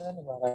何もない。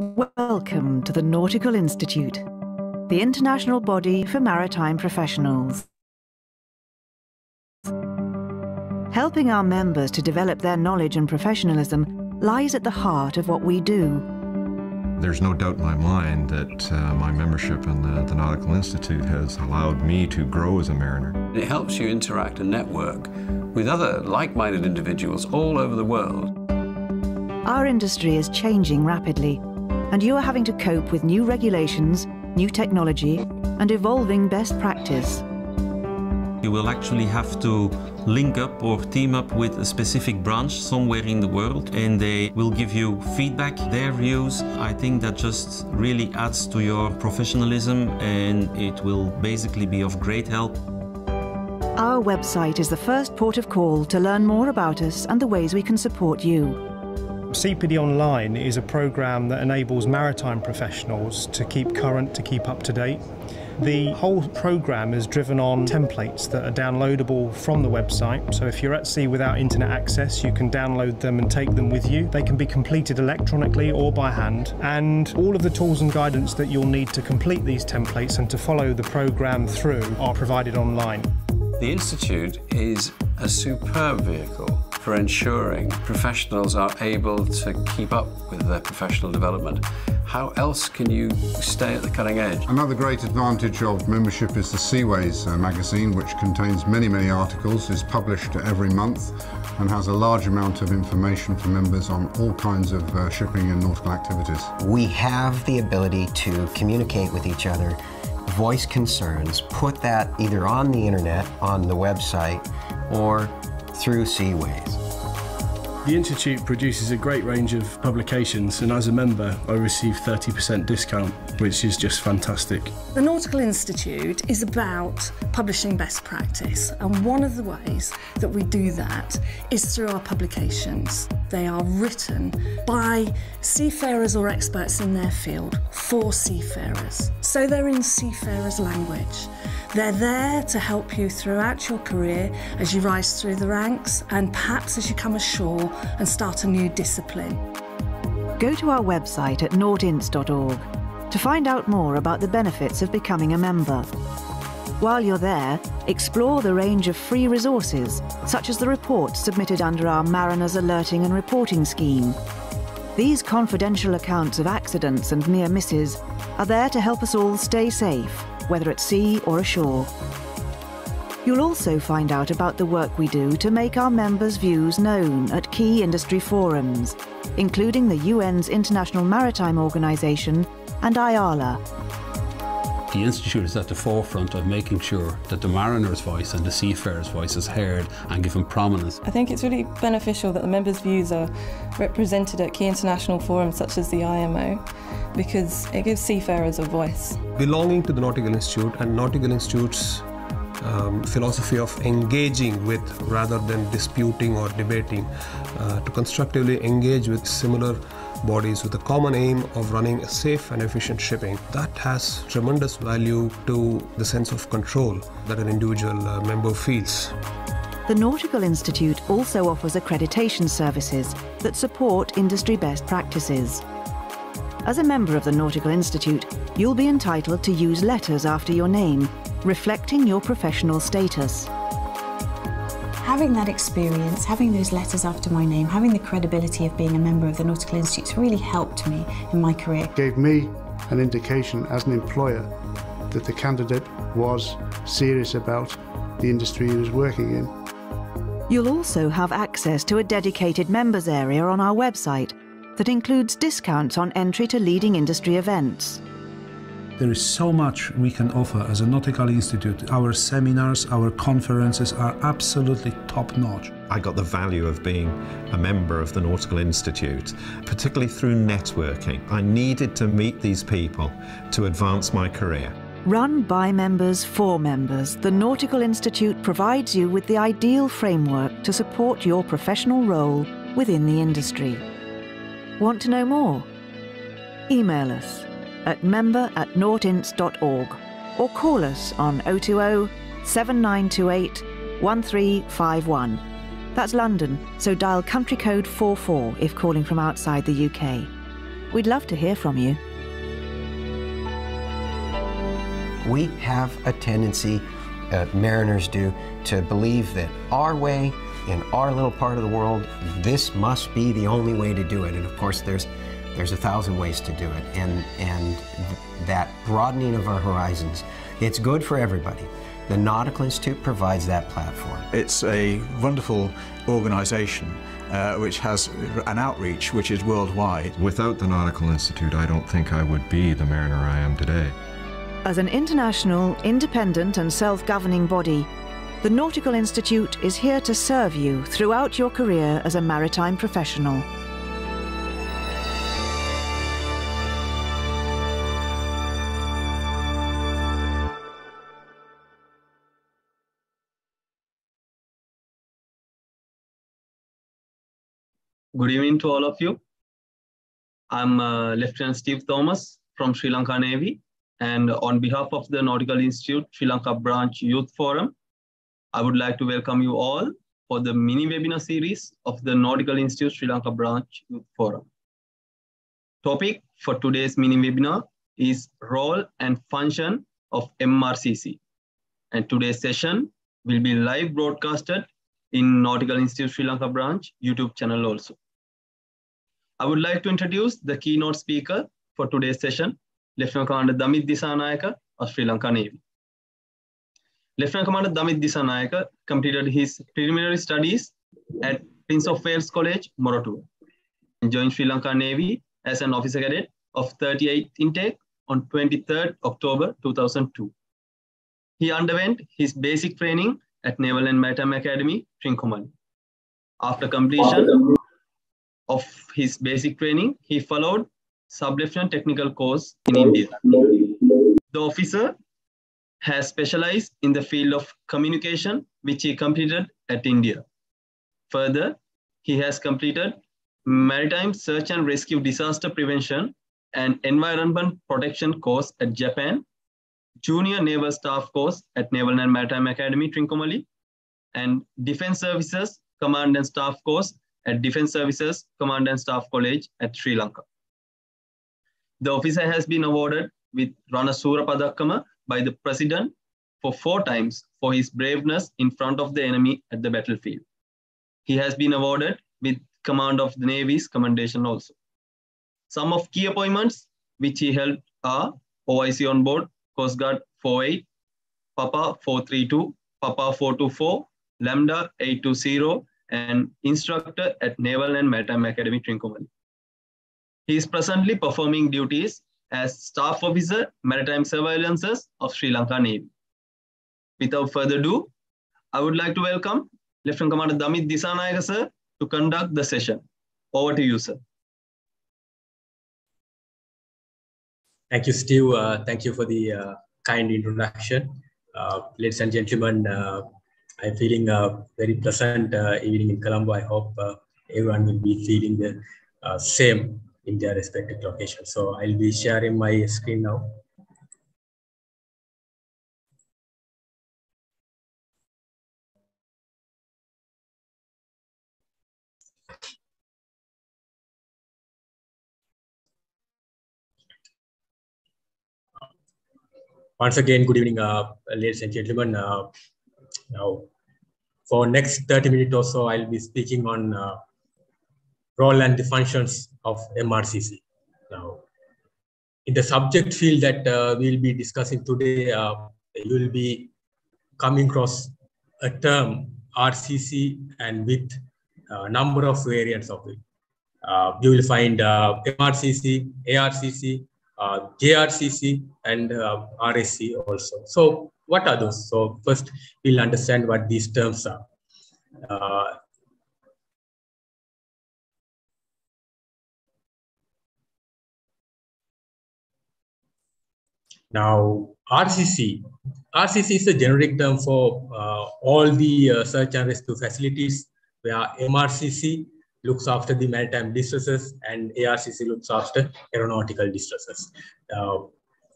Welcome to the Nautical Institute, the international body for maritime professionals. Helping our members to develop their knowledge and professionalism lies at the heart of what we do. There's no doubt in my mind that uh, my membership in the, the Nautical Institute has allowed me to grow as a mariner. It helps you interact and network with other like-minded individuals all over the world. Our industry is changing rapidly, and you are having to cope with new regulations, new technology, and evolving best practice. You will actually have to link up or team up with a specific branch somewhere in the world and they will give you feedback, their views. I think that just really adds to your professionalism and it will basically be of great help. Our website is the first port of call to learn more about us and the ways we can support you. CPD Online is a program that enables maritime professionals to keep current, to keep up to date. The whole program is driven on templates that are downloadable from the website. So if you're at sea without internet access, you can download them and take them with you. They can be completed electronically or by hand. And all of the tools and guidance that you'll need to complete these templates and to follow the program through are provided online. The Institute is a superb vehicle for ensuring professionals are able to keep up with their professional development. How else can you stay at the cutting edge? Another great advantage of membership is the Seaways uh, magazine, which contains many, many articles, is published every month, and has a large amount of information for members on all kinds of uh, shipping and nautical activities. We have the ability to communicate with each other, voice concerns, put that either on the internet, on the website, or through Seaways. The Institute produces a great range of publications, and as a member, I receive 30% discount, which is just fantastic. The Nautical Institute is about publishing best practice, and one of the ways that we do that is through our publications. They are written by seafarers or experts in their field for seafarers, so they're in seafarers' language. They're there to help you throughout your career as you rise through the ranks and perhaps as you come ashore and start a new discipline. Go to our website at nautinst.org to find out more about the benefits of becoming a member. While you're there, explore the range of free resources, such as the reports submitted under our Mariners Alerting and Reporting Scheme. These confidential accounts of accidents and near misses are there to help us all stay safe whether at sea or ashore. You'll also find out about the work we do to make our members' views known at key industry forums, including the UN's International Maritime Organization and IALA. The Institute is at the forefront of making sure that the mariner's voice and the seafarer's voice is heard and given prominence. I think it's really beneficial that the members' views are represented at key international forums such as the IMO because it gives seafarers a voice. Belonging to the Nautical Institute and Nautical Institute's um, philosophy of engaging with rather than disputing or debating, uh, to constructively engage with similar bodies with a common aim of running a safe and efficient shipping. That has tremendous value to the sense of control that an individual uh, member feels. The Nautical Institute also offers accreditation services that support industry best practices. As a member of the Nautical Institute, you'll be entitled to use letters after your name, reflecting your professional status. Having that experience, having those letters after my name, having the credibility of being a member of the Nautical Institute really helped me in my career. Gave me an indication as an employer that the candidate was serious about the industry he was working in. You'll also have access to a dedicated members area on our website that includes discounts on entry to leading industry events. There is so much we can offer as a Nautical Institute. Our seminars, our conferences are absolutely top notch. I got the value of being a member of the Nautical Institute, particularly through networking. I needed to meet these people to advance my career. Run by members for members, the Nautical Institute provides you with the ideal framework to support your professional role within the industry. Want to know more? Email us at member at nautinst.org or call us on 020 7928 1351. That's London, so dial country code 44 if calling from outside the UK. We'd love to hear from you. We have a tendency, uh, mariners do, to believe that our way in our little part of the world, this must be the only way to do it. And of course, there's there's a thousand ways to do it, and and that broadening of our horizons, it's good for everybody. The Nautical Institute provides that platform. It's a wonderful organisation uh, which has an outreach which is worldwide. Without the Nautical Institute, I don't think I would be the mariner I am today. As an international, independent, and self governing body, the Nautical Institute is here to serve you throughout your career as a maritime professional. Good evening to all of you. I'm uh, Lieutenant Steve Thomas from Sri Lanka Navy. And on behalf of the Nautical Institute Sri Lanka Branch Youth Forum, I would like to welcome you all for the mini webinar series of the Nautical Institute Sri Lanka Branch Youth Forum. Topic for today's mini webinar is role and function of MRCC. And today's session will be live broadcasted in Nautical Institute Sri Lanka branch YouTube channel also. I would like to introduce the keynote speaker for today's session, Lieutenant Commander Damith Dissanayake of Sri Lanka Navy. Lieutenant Commander Damith Dissanayake completed his preliminary studies at Prince of Wales College, Moratuwa, and joined Sri Lanka Navy as an officer cadet of 38 intake on 23rd October 2002. He underwent his basic training at Naval and Maritime Academy, Trincomalee. After completion of his basic training, he followed sub-lieutenant technical course in India. The officer has specialized in the field of communication, which he completed at India. Further, he has completed maritime search and rescue disaster prevention and environment protection course at Japan Junior Naval Staff Course at Naval and Maritime Academy, Trincomalee, and Defense Services Command and Staff Course at Defense Services Command and Staff College at Sri Lanka. The officer has been awarded with Rana Sura Padakkama by the President for four times for his braveness in front of the enemy at the battlefield. He has been awarded with Command of the Navy's Commendation also. Some of key appointments which he held are OIC on board Coast Guard 48, Papa 432, Papa 424, Lambda 820, and instructor at Naval and Maritime Academy, Trincomalee. He is presently performing duties as Staff Officer, Maritime Surveillances of Sri Lanka Navy. Without further ado, I would like to welcome Lieutenant Commander Damith Dissanayake, sir, to conduct the session. Over to you, sir. Thank you, Steve. Uh, thank you for the uh, kind introduction. Uh, ladies and gentlemen, uh, I'm feeling a very pleasant uh, evening in Colombo. I hope uh, everyone will be feeling the same in their respective locations. So I'll be sharing my screen now. Once again, good evening, uh, ladies and gentlemen. Uh, now, for next 30 minutes or so, I'll be speaking on uh, role and the functions of MRCC. Now, in the subject field that uh, we'll be discussing today, uh, you will be coming across a term RCC and with a number of variants of it. Uh, you will find MRCC, ARCC, uh, JRCC and uh, RSC also. So what are those? So first we'll understand what these terms are. Uh, now RCC, RCC is a generic term for uh, all the uh, search and rescue facilities where MRCC looks after the maritime distresses and ARCC looks after aeronautical distresses.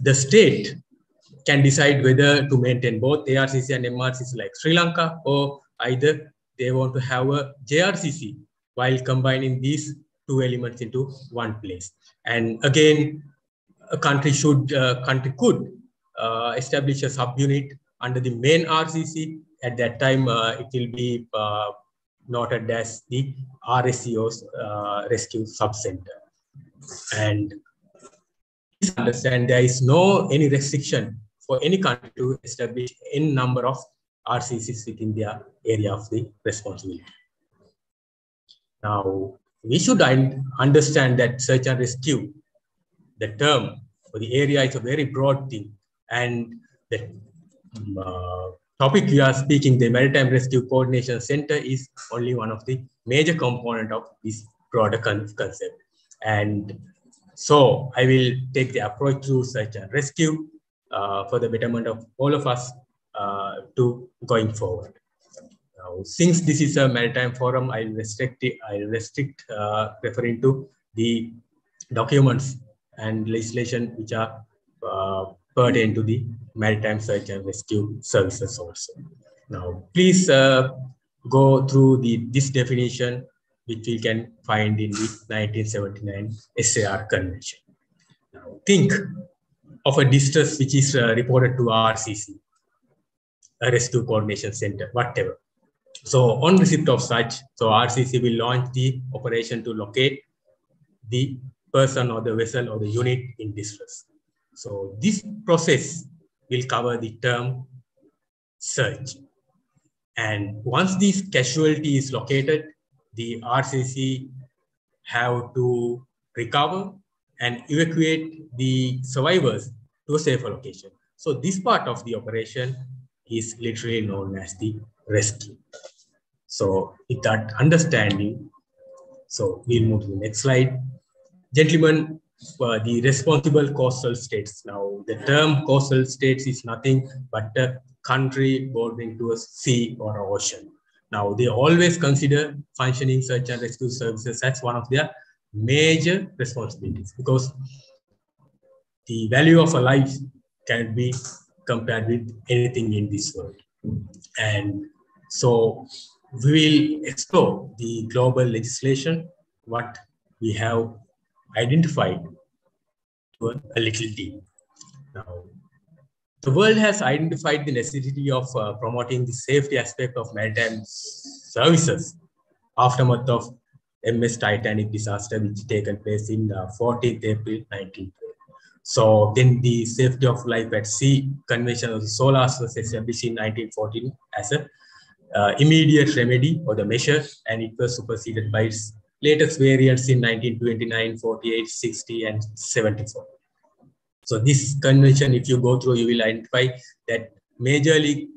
The state can decide whether to maintain both ARCC and MRCC like Sri Lanka or either they want to have a JRCC while combining these two elements into one place. And again, a country should, uh, country could uh, establish a subunit under the main RCC. At that time, uh, it will be uh, noted as the RSCO's uh, rescue subcenter. And please understand there is no any restriction for any country to establish any number of RCCs within their area of the responsibility. Now, we should understand that search and rescue, the term for the area is a very broad thing. And the uh, topic we are speaking, the Maritime Rescue Coordination Center is only one of the major component of this broader concept. And so I will take the approach to search and rescue uh, for the betterment of all of us uh, to going forward. Now, since this is a maritime forum, I'll restrict, it, I'll restrict uh, referring to the documents and legislation which are uh, pertain to the maritime search and rescue services also. Now, please uh, go through the this definition, which we can find in the 1979 SAR Convention. Now, think of a distress which is uh, reported to RCC, a rescue coordination center, whatever. So on receipt of such, so RCC will launch the operation to locate the person or the vessel or the unit in distress. So this process will cover the term search. And once this casualty is located, the RCC have to recover and evacuate the survivors to a safer location. So this part of the operation is literally known as the rescue. So with that understanding, so we'll move to the next slide. Gentlemen, uh, the responsible coastal states. Now, the term coastal states is nothing but a country bordering to a sea or an ocean. Now, they always consider functioning search and rescue services as one of their major responsibilities because the value of a life can be compared with anything in this world. And so we will explore the global legislation, what we have identified to a little deep. Now, the world has identified the necessity of uh, promoting the safety aspect of maritime services aftermath of MS Titanic disaster, which taken place in uh, 14th April 1912. So then the Safety of Life at Sea Convention of the SOLAS was established in 1914 as a uh, immediate remedy or the measure, and it was superseded by its latest variants in 1929, 48, 60, and 74. So this convention, if you go through, you will identify that majorly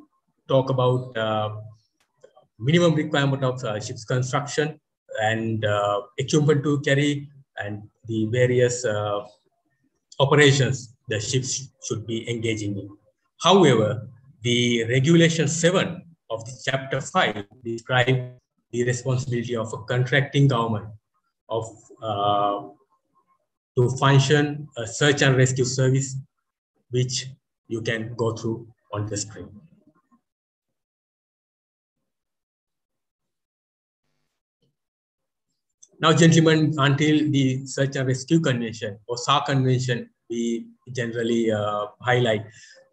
talk about uh, minimum requirement of uh, ships construction and uh, equipment to carry and the various uh, operations the ships should be engaging in. However, the regulation 7 of the chapter 5 describes the responsibility of a contracting government of uh, to function a search and rescue service which you can go through on the screen. Now, gentlemen, until the Search and Rescue Convention or SAR Convention, we generally uh, highlight,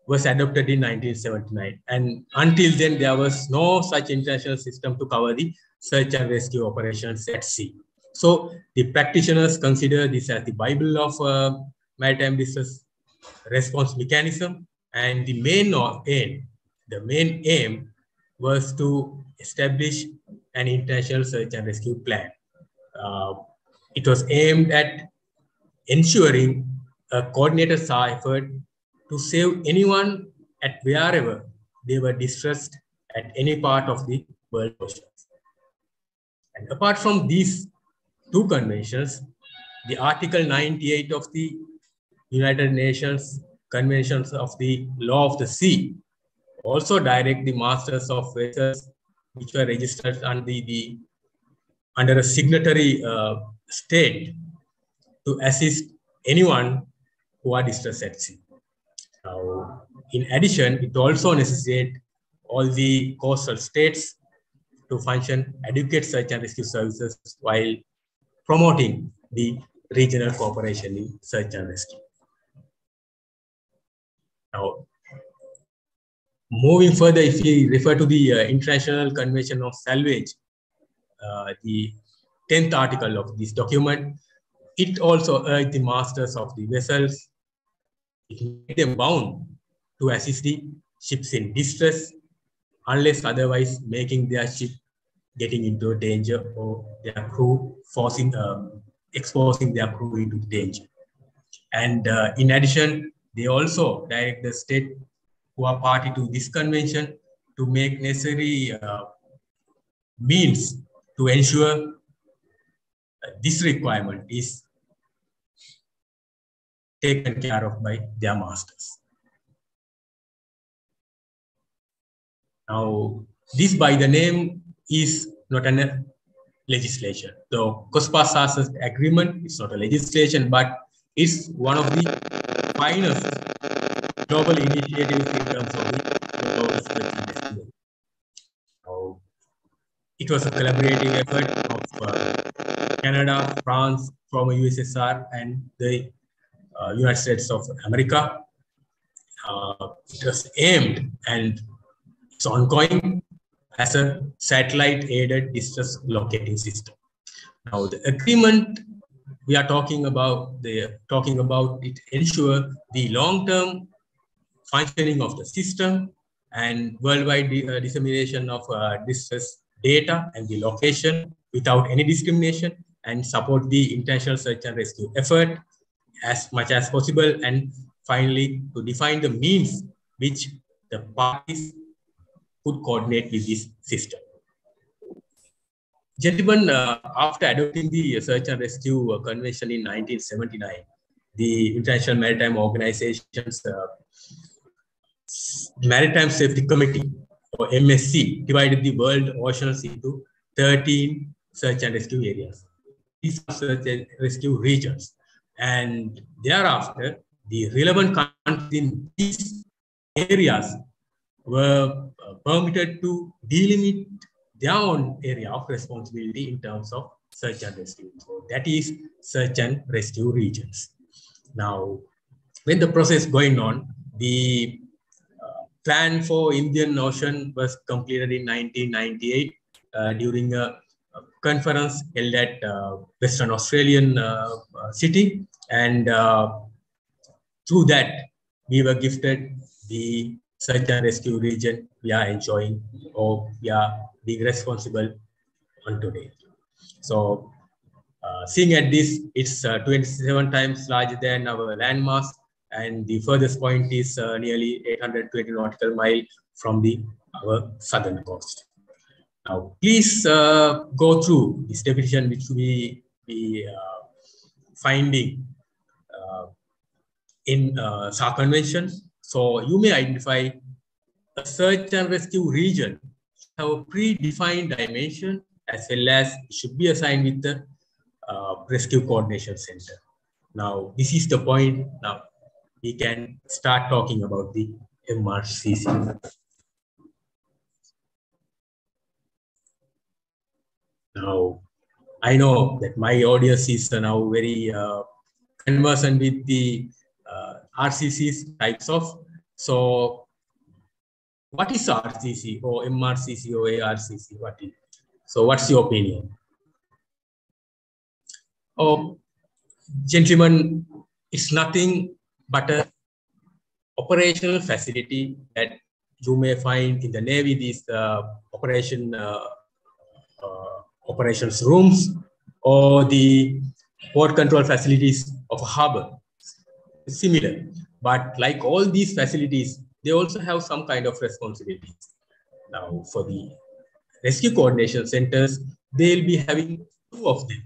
was adopted in 1979. And until then, there was no such international system to cover the search and rescue operations at sea. So the practitioners consider this as the Bible of uh, maritime distress response mechanism. And the main aim, the main aim was to establish an international search and rescue plan Um, it was aimed at ensuring a coordinated SAR effort to save anyone at wherever they were distressed at any part of the world oceans. And apart from these two conventions, the Article 98 of the United Nations Conventions of the Law of the Sea also direct the masters of vessels which were registered under the under a signatory uh, state to assist anyone who are distressed at sea. Now, in addition, it also necessitates all the coastal states to function adequate search and rescue services while promoting the regional cooperation in search and rescue. Now, moving further, if we refer to the uh, International Convention of Salvage, the 10th article of this document. It also urged the masters of the vessels, it made them bound to assist the ships in distress unless otherwise making their ship getting into danger or their crew forcing, uh, exposing their crew into danger. And uh, in addition, they also direct the state who are party to this convention to make necessary uh, means to ensure uh, this requirement is taken care of by their masters. Now, this by the name is not a uh, legislation. The COSPA agreement is not a legislation, but it's one of the finest global initiatives in terms of the it was a collaborating effort of uh, Canada, France, former USSR, and the uh, United States of America. Uh, it was aimed and it's ongoing as a satellite-aided distress locating system. Now, the agreement we are talking about, the talking about it ensure the long-term functioning of the system and worldwide uh, dissemination of uh, distress data and the location without any discrimination and support the international search and rescue effort as much as possible and finally to define the means which the parties could coordinate with this system. Gentlemen, uh, after adopting the Search and Rescue Convention in 1979, the International Maritime Organization's uh, Maritime Safety Committee, or MSC, divided the world oceans into 13 search and rescue areas. These are search and rescue regions. And thereafter, the relevant countries in these areas were uh, permitted to delimit their own area of responsibility in terms of search and rescue. So that is search and rescue regions. Now, when the process going on, the plan for Indian Ocean was completed in 1998 uh, during a, conference held at uh, Western Australian uh, uh, city. And uh, through that, we were gifted the search and rescue region we are enjoying or we are being responsible on today. So uh, seeing at this, it's uh, 27 times larger than our landmass and the furthest point is uh, nearly 820 nautical mile from the our southern coast. Now, please uh, go through this definition which we be uh, finding uh, in uh, SAR convention. So you may identify a search and rescue region have a predefined dimension as well as should be assigned with the uh, rescue coordination center. Now, this is the point. Now, we can start talking about the MRCC. Now, I know that my audience is now very uh, conversant with the uh, RCC's types of. So what is RCC or MRCC or ARCC? What is So what's your opinion? Oh, gentlemen, it's nothing but a operational facility that you may find in the Navy, these uh, operation uh, uh, operations rooms or the port control facilities of a harbor. Similar, but like all these facilities, they also have some kind of responsibilities. Now, for the rescue coordination centers, they'll be having two of them.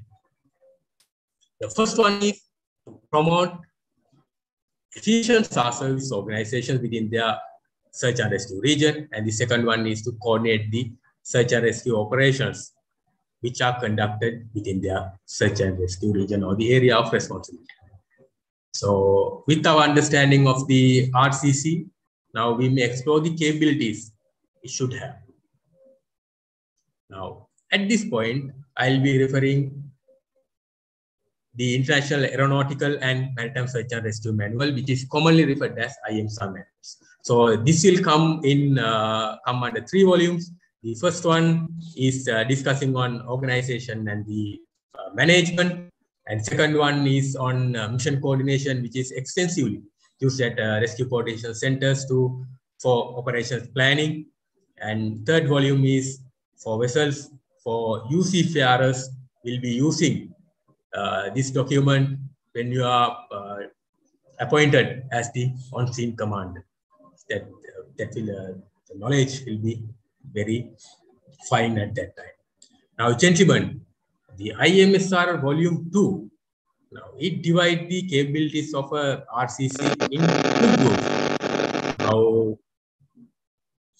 The first one is to promote SAR service organizations within their search and rescue region. And the second one is to coordinate the search and rescue operations which are conducted within their search and rescue region or the area of responsibility. So with our understanding of the RCC, now we may explore the capabilities it should have. Now, at this point, I'll be referring the International Aeronautical and Maritime Search and Rescue Manual, which is commonly referred as IAMSAR manuals. So this will come in uh, come under three volumes. The first one is uh, discussing on organization and the uh, management, and second one is on uh, mission coordination, which is extensively used at uh, rescue coordination centers to for operations planning. And third volume is for vessels for UC farers will be using this document when you are uh, appointed as the on-scene commander. That uh, that will uh, the knowledge will be very fine at that time. Now, gentlemen, the IAMSAR volume two now, it divides the capabilities of a RCC in two groups. Now,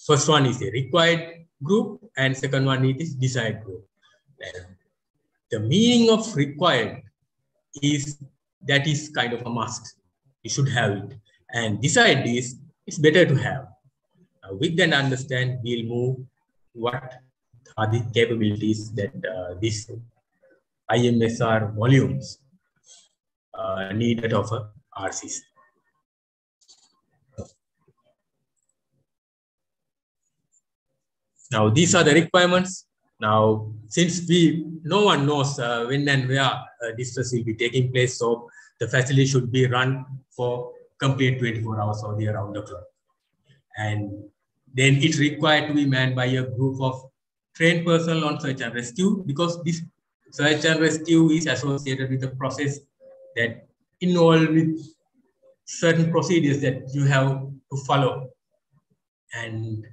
first one is the required group and second one is desired group. And the meaning of required is that is kind of a must. You should have it. And desired is it's better to have. Now, with that understand, we'll move what are the capabilities that uh, this IAMSAR volumes uh, needed of a RCC. Now, these are the requirements. Now, since we no one knows uh, when and where uh, distress will be taking place, so the facility should be run for complete 24 hours or the around the clock. And then it's required to be manned by a group of trained personnel on search and rescue because this search and rescue is associated with a process that involved with certain procedures that you have to follow. And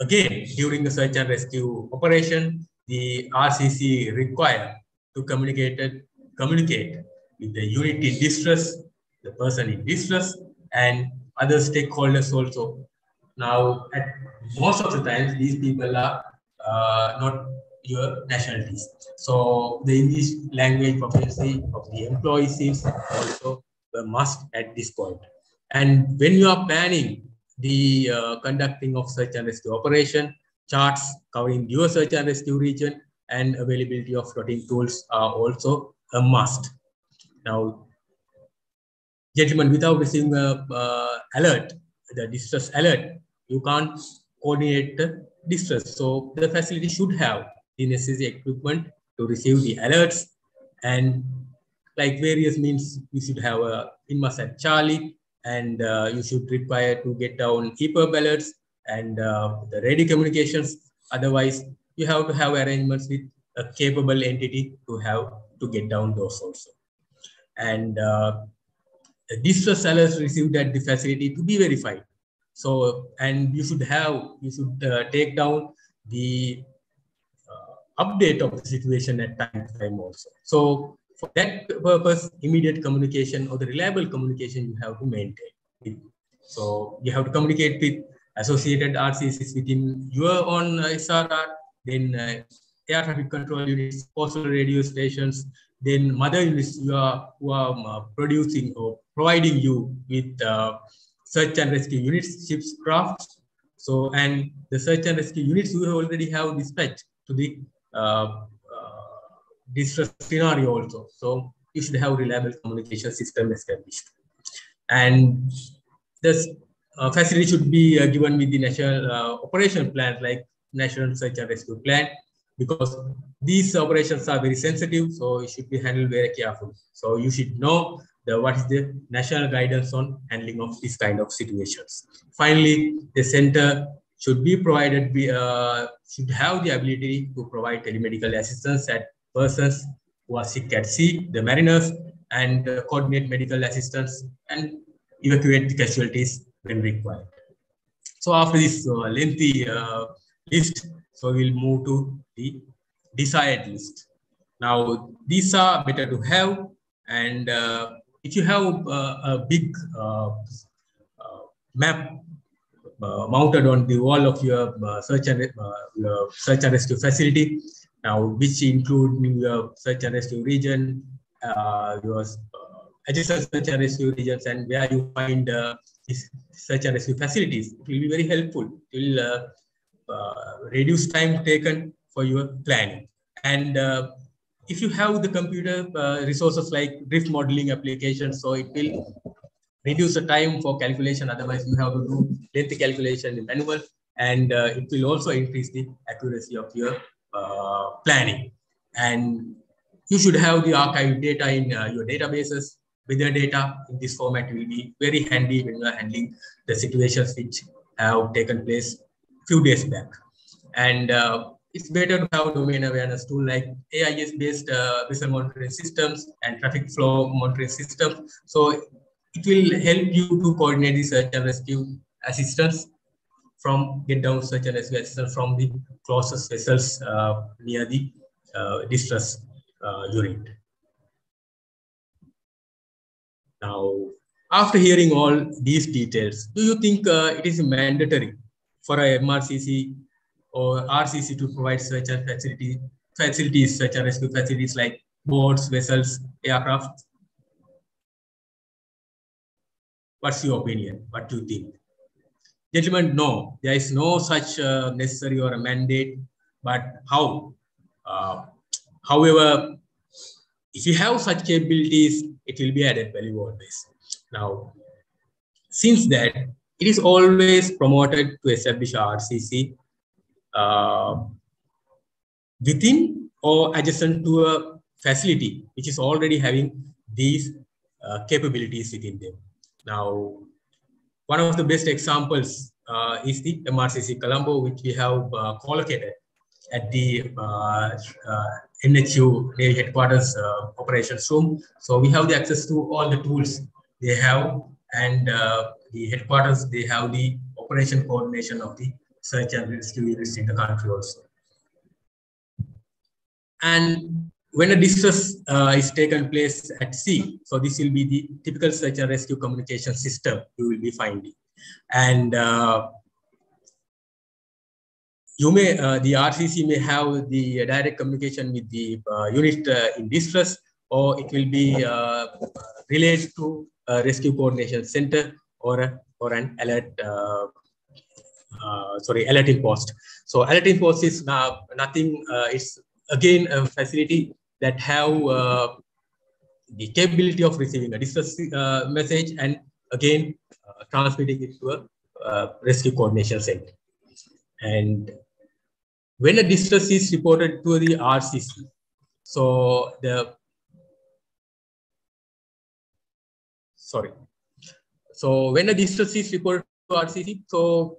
again, during the search and rescue operation, the RCC require to communicate, communicate with the unit in distress, the person in distress, and other stakeholders also. Now, at most of the times, these people are uh, not your nationalities. So the English language proficiency of the employees is also a must at this point. And when you are planning the uh, conducting of search and rescue operation, charts covering your search and rescue region and availability of floating tools are also a must. Now, gentlemen, without receiving a uh, alert, the distress alert, you can't coordinate the distress. So the facility should have the necessary equipment to receive the alerts and like various means you should have a Inmarsat Charlie and uh, you should require to get down EPIRB ballots and uh, the radio communications. Otherwise, you have to have arrangements with a capable entity to have to get down those also. And uh, the distress alerts received at the facility to be verified. So, and you should have, you should uh, take down the uh, update of the situation at time time also. So for that purpose, immediate communication or the reliable communication you have to maintain. So you have to communicate with associated RCCs within your own SRR, then uh, air traffic control units, postal radio stations, then mother units who are, who are um, uh, producing or providing you with uh, search and rescue units, ships, crafts. So, and the search and rescue units you already have dispatched to the uh, distress scenario also. So you should have reliable communication system established. And this uh, facility should be uh, given with the national uh, operation plan like national search and rescue plan because these operations are very sensitive so it should be handled very carefully so you should know the what is the national guidance on handling of this kind of situations finally the center should be provided be, uh, should have the ability to provide telemedical assistance at persons who are sick at sea the mariners and uh, coordinate medical assistance and evacuate the casualties when required. So after this uh, lengthy uh, list, so we'll move to the desired list. Now, these are better to have. And uh, if you have uh, a big uh, map mounted on the wall of your search and your search and rescue facility, now which include your search and rescue region, your adjacent search and rescue regions, and where you find search and rescue facilities. It will be very helpful. It will uh, uh, reduce time taken for your planning. And uh, if you have the computer resources like drift modeling applications, so it will reduce the time for calculation. Otherwise, you have to do lengthy calculation in manual, and uh, it will also increase the accuracy of your uh, planning. And you should have the archived data in uh, your databases With weather data in this format will be very handy when you are handling the situations which have taken place a few days back. And uh, it's better to have domain awareness tool like AIS-based uh, vessel monitoring systems and traffic flow monitoring systems. So it will help you to coordinate the search and rescue assistance from get down search and rescue assistance from the closest vessels uh, near the uh, distress uh, unit. Now, after hearing all these details, do you think uh, it is mandatory for a MRCC or RCC to provide such a facility, facilities such as rescue facilities like boats, vessels, aircraft? What's your opinion? What do you think? Gentlemen, no, there is no such uh, necessary or a mandate, but how? Uh, however, if you have such capabilities, it will be added value always. Now, since that, it is always promoted to establish RCC uh, within or adjacent to a facility which is already having these uh, capabilities within them. Now, one of the best examples uh, is the MRCC Colombo, which we have uh, collocated at the uh, uh, NHQ Navy headquarters uh, operations room. So we have the access to all the tools they have and the headquarters, they have the operation coordination of the search and rescue units in the country also. And when a distress uh, is taken place at sea, so this will be the typical search and rescue communication system you will be finding. And uh, you may, uh, the RCC may have the direct communication with the uh, unit uh, in distress, or it will be uh, relayed to a rescue coordination center or, a, or an alert, sorry, alerting post. So alerting post is now nothing, it's again a facility that have uh, the capability of receiving a distress uh, message and again uh, transmitting it to a uh, rescue coordination center. And when a distress is reported to the RCC, so the sorry, so when a distress is reported to RCC, so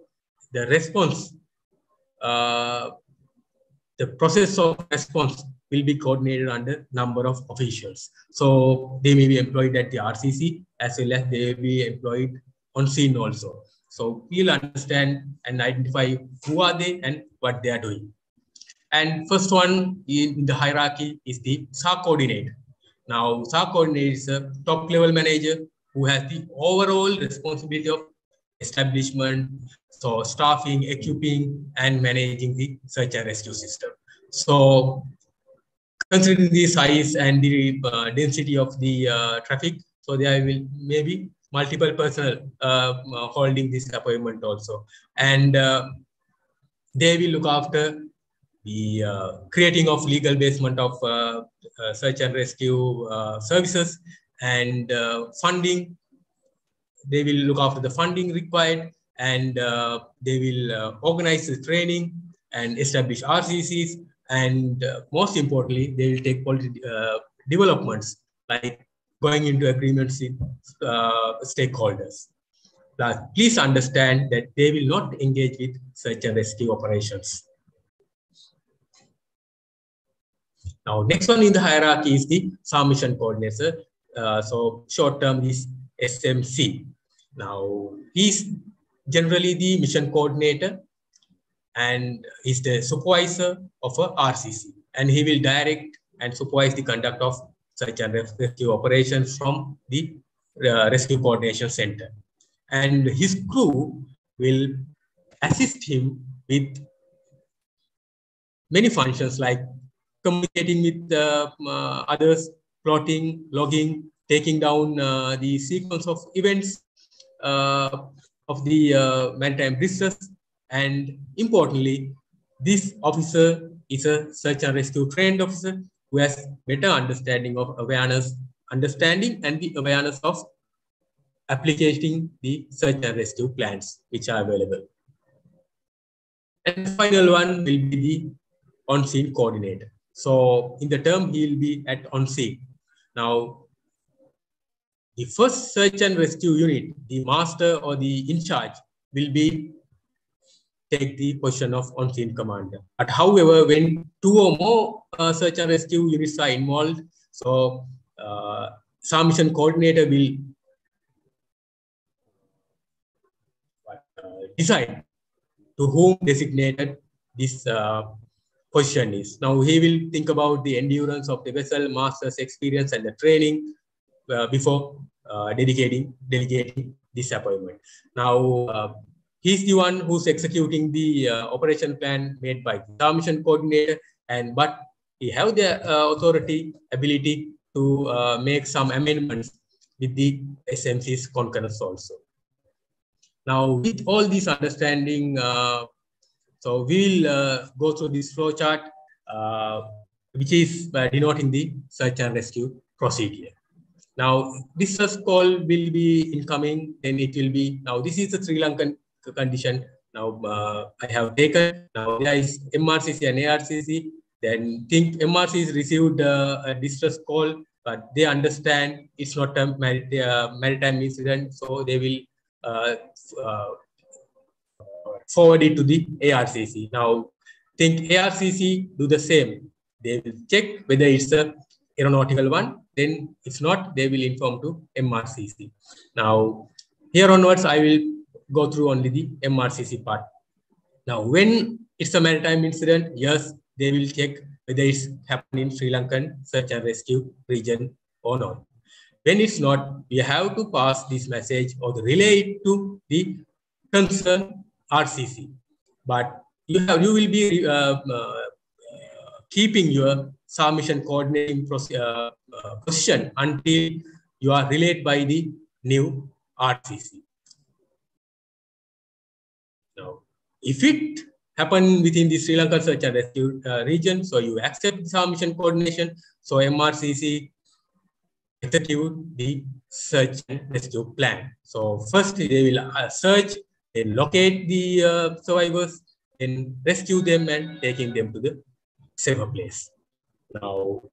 the response, uh, the process of response will be coordinated under number of officials. So they may be employed at the RCC as well as they be employed on scene also. So we'll understand and identify who are they and what they are doing. And first one in the hierarchy is the SAR coordinator. Now, SAR coordinator is a top level manager who has the overall responsibility of establishment, so staffing, equipping, and managing the search and rescue system. So considering the size and the uh, density of the uh, traffic, so there will maybe multiple personnel uh, holding this appointment also. And uh, they will look after the uh, creating of legal basement of uh, search and rescue services and funding. They will look after the funding required and they will organize the training and establish RCCs and uh, most importantly, they will take policy uh, developments like going into agreements with uh, stakeholders. Plus, please understand that they will not engage with search and rescue operations. Now, next one in the hierarchy is the SAR mission coordinator. Uh, so short term is SMC. Now, he's generally the mission coordinator and is the supervisor of a RCC. And he will direct and supervise the conduct of search and rescue operations from the uh, Rescue Coordination Center. And his crew will assist him with many functions like communicating with uh, uh, others, plotting, logging, taking down uh, the sequence of events uh, of the uh, maritime distress, and importantly, this officer is a search and rescue trained officer who has better understanding of awareness, understanding and the awareness of applicating the search and rescue plans which are available. And the final one will be the on-scene coordinator. So in the term, he will be at on-scene. Now, the first search and rescue unit, the master or the in charge will be take the position of on-scene commander. But however, when two or more uh, search and rescue units are involved, so uh, SAR mission coordinator will uh, decide to whom designated this uh, position is. Now he will think about the endurance of the vessel, master's experience and the training uh, before uh, dedicating, delegating this appointment. Now, uh, he's the one who's executing the uh, operation plan made by the mission coordinator and but he have the uh, authority ability to uh, make some amendments with the SMC's concurrence also. Now with all this understanding, uh, so we'll uh, go through this flow chart, uh, which is denoting the search and rescue procedure. Now, this first call will be incoming, then it will be, now this is the Sri Lankan condition. Now uh, I have taken, now there is MRCC and ARCC. Then think MRC has received uh, a distress call, but they understand it's not a maritime incident, so they will uh, uh, forward it to the ARCC. Now, think ARCC do the same. They will check whether it's a aeronautical one. Then if not, they will inform to MRCC. Now, here onwards, I will go through only the MRCC part. Now, when it's a maritime incident, yes, they will check whether it's happening in Sri Lankan search and rescue region or not. When it's not, we have to pass this message or relay it to the concerned RCC. But you have you will be uh, uh, keeping your submission coordinating uh, uh, position until you are relayed by the new RCC. If it happen within the Sri Lanka search and rescue uh, region, so you accept the submission coordination, so MRCC execute the search and rescue plan. So first they will uh, search, then locate the uh, survivors, then rescue them and taking them to the safer place. Now,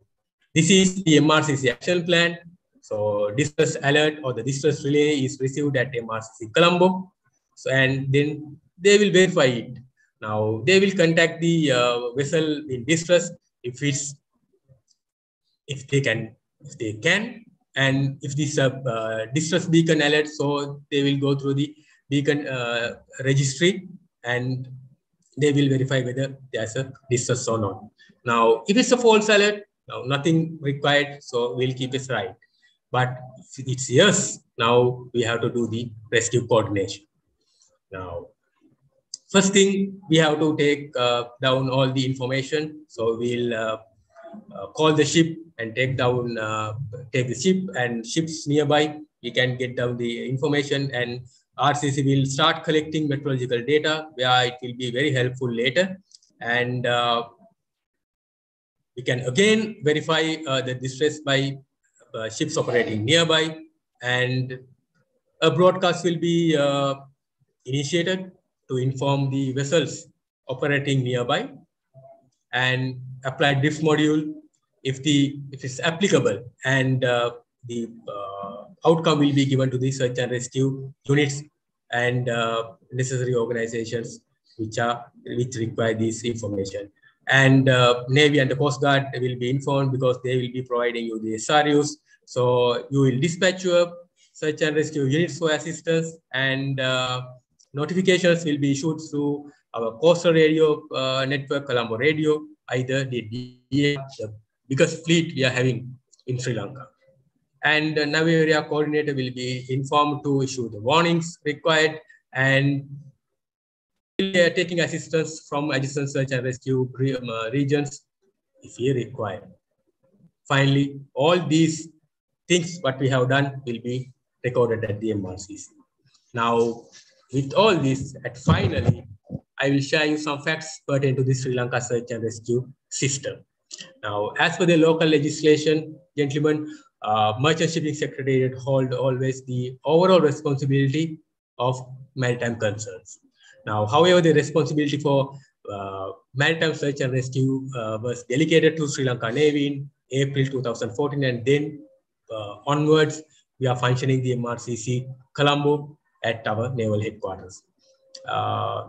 this is the MRCC action plan. So distress alert or the distress relay is received at MRCC Colombo. So, and then they will verify it. Now they will contact the uh, vessel in distress if it's if they can if they can. And if this uh, uh, distress beacon alert so they will go through the beacon uh, registry and they will verify whether there's a distress or not. Now if it's a false alert now nothing required so we'll keep it right. But if it's yes now we have to do the rescue coordination. Now first thing we have to take uh, down all the information. So we'll uh, uh, call the ship and take down uh, take the ship and ships nearby. We can get down the information and rcc will start collecting meteorological data where it will be very helpful later. And uh, we can again verify uh, the distress by ships operating nearby. And a broadcast will be initiated to inform the vessels operating nearby and apply drift module if the if it's applicable. And uh, the uh, outcome will be given to the search and rescue units and uh, necessary organizations which are which require this information. And uh, navy and the coast guard will be informed because they will be providing you the srus so you will dispatch your search and rescue units for assistance and uh, notifications will be issued through our coastal radio uh, network colombo radio either the, the biggest fleet we are having in Sri Lanka. And the NAVAREA coordinator will be informed to issue the warnings required and we are taking assistance from adjacent search and rescue um, uh, regions if he required. Finally, all these things what we have done will be recorded at the MRCC. Now, with all this, at finally, I will share you some facts pertaining to the Sri Lanka search and rescue system. Now, as per the local legislation, gentlemen, uh, Merchant Shipping Secretariat hold always the overall responsibility of maritime concerns. Now, however, the responsibility for uh, maritime search and rescue uh, was delegated to Sri Lanka Navy in April 2014, and then uh, onwards, we are functioning the MRCC Colombo at our naval headquarters. Uh,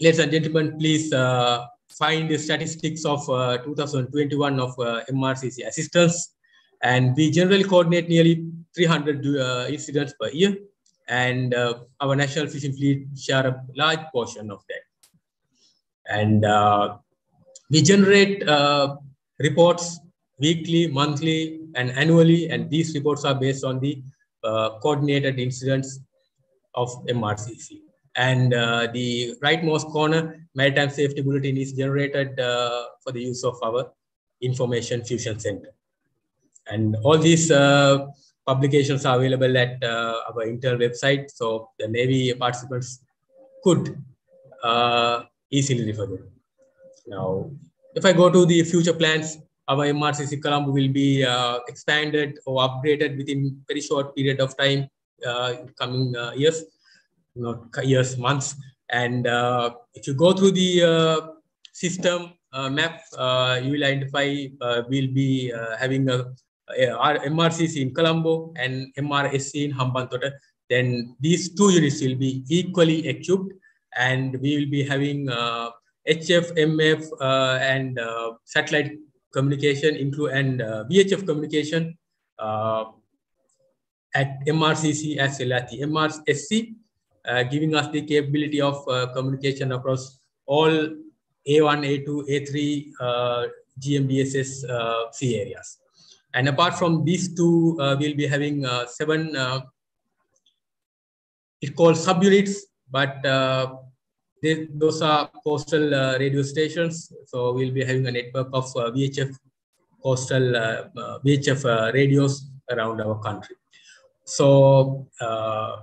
ladies and gentlemen, please uh, find the statistics of uh, 2021 of uh, MRCC assistance. And we generally coordinate nearly 300 uh, incidents per year. And uh, our national fishing fleet share a large portion of that. And uh, we generate uh, reports weekly, monthly, and annually. And these reports are based on the coordinated incidents of MRCC. And uh, the rightmost corner, Maritime Safety Bulletin is generated uh, for the use of our Information Fusion Center. And all these uh, publications are available at uh, our internal website, so the Navy participants could uh, easily refer them. Now, if I go to the future plans, our MRCC Colombo will be uh, expanded or upgraded within very short period of time, Uh, coming uh, years not years, months. And uh, if you go through the uh, system uh, map, uh, you will identify uh, we'll be having a, a MRCC in Colombo and MRSC in Hambantota. Then these two units will be equally equipped and we will be having HF, MF, and satellite communication include and VHF communication at MRCC as well as the MRSC, uh, giving us the capability of uh, communication across all A1, A2, A3 uh, GMDSS uh, C areas. And apart from these two, uh, we'll be having uh, seven, it's called subunits, but they, those are coastal radio stations. So we'll be having a network of VHF coastal VHF radios around our country. So uh,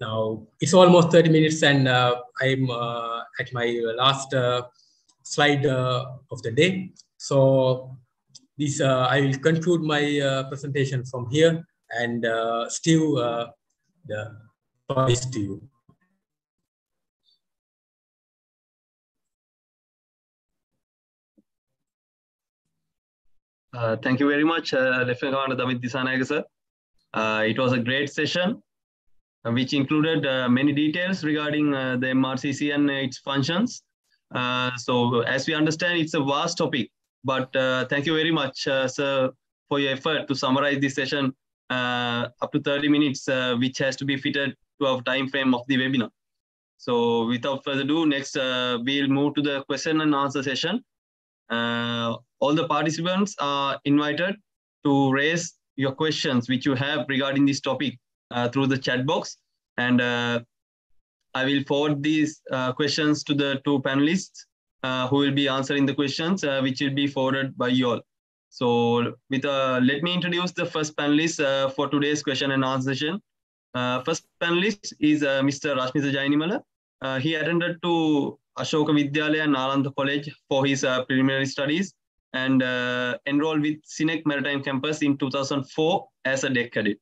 now it's almost 30 minutes and uh, I'm uh, at my last slide of the day. So this, I will conclude my presentation from here and Steve, the choice to you. Uh, thank you very much, uh, Lieutenant Commander Damith Dissanayake, sir. Uh, it was a great session, uh, which included uh, many details regarding the MRCC and its functions. so as we understand, it's a vast topic, but thank you very much, sir, for your effort to summarize this session up to 30 minutes, which has to be fitted to our time frame of the webinar. So without further ado, next uh, we'll move to the question and answer session. Uh, all the participants are invited to raise your questions which you have regarding this topic uh, through the chat box. And uh, I will forward these uh, questions to the two panelists uh, who will be answering the questions, uh, which will be forwarded by you all. So with uh, let me introduce the first panelist for today's question and answer session. first panelist is Mr. Rashmitha Jayanimala. he attended to Ashoka Vidyalaya and Nalanda College for his preliminary studies and uh, enrolled with CINEC Maritime Campus in 2004 as a deck cadet.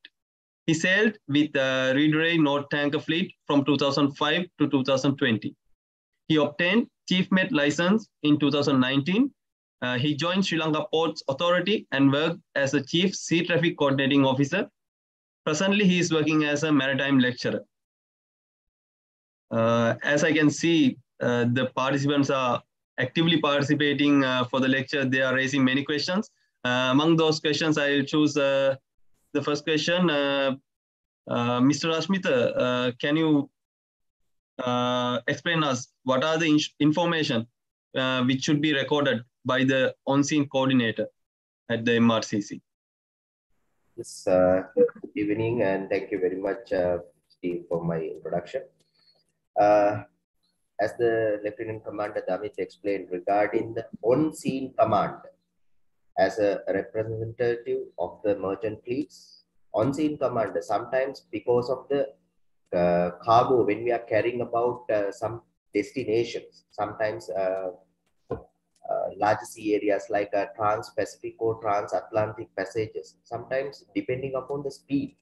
He sailed with the uh, Reederei Nord Tanker Fleet from 2005 to 2020. He obtained Chief Mate license in 2019. Uh, he joined Sri Lanka Ports Authority and worked as a Chief Sea Traffic Coordinating Officer. Presently, he is working as a maritime lecturer. Uh, as I can see, uh, the participants are actively participating uh, for the lecture. They are raising many questions. Uh, among those questions, I will choose uh, the first question. Mr. Rashmitha, can you explain us what are the information which should be recorded by the on-scene coordinator at the MRCC? Yes, uh, good evening and thank you very much, uh, Steve, for my introduction. Uh, as the Lieutenant Commander Damith explained regarding the on-scene command as a representative of the merchant fleets, on-scene commander, sometimes because of the uh, cargo, when we are carrying about uh, some destinations, sometimes uh, uh large sea areas like uh, trans-Pacific or trans-Atlantic passages, sometimes depending upon the speed,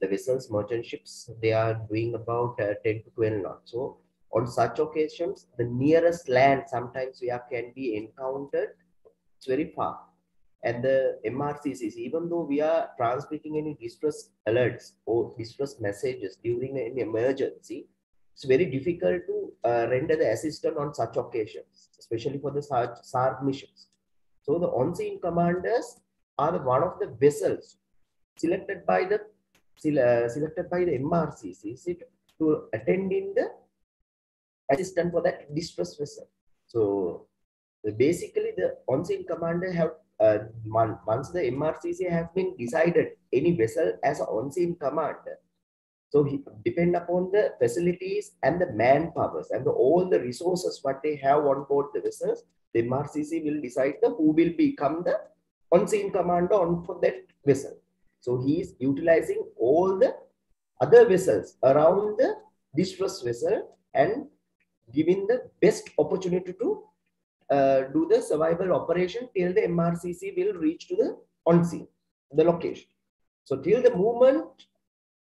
the vessels, merchant ships, they are doing about uh, 10 to 12 knots. So on such occasions, the nearest land sometimes we have can be encountered. It's very far. And the MRCCs, even though we are transmitting any distress alerts or distress messages during an emergency, it's very difficult to uh, render the assistance on such occasions, especially for the SAR missions. So the on-scene commanders are one of the vessels selected by the uh, selected by the MRCC to attend in the assistant for that distress vessel. So basically the on-scene commander have uh, once the MRCC has been decided any vessel as on-scene commander. So he depend upon the facilities and the manpowers and the, all the resources what they have on board the vessels, the MRCC will decide the who will become the on-scene commander on for that vessel. So he is utilizing all the other vessels around the distress vessel and giving the best opportunity to uh, do the survival operation till the MRCC will reach to the on scene, the location. So till the movement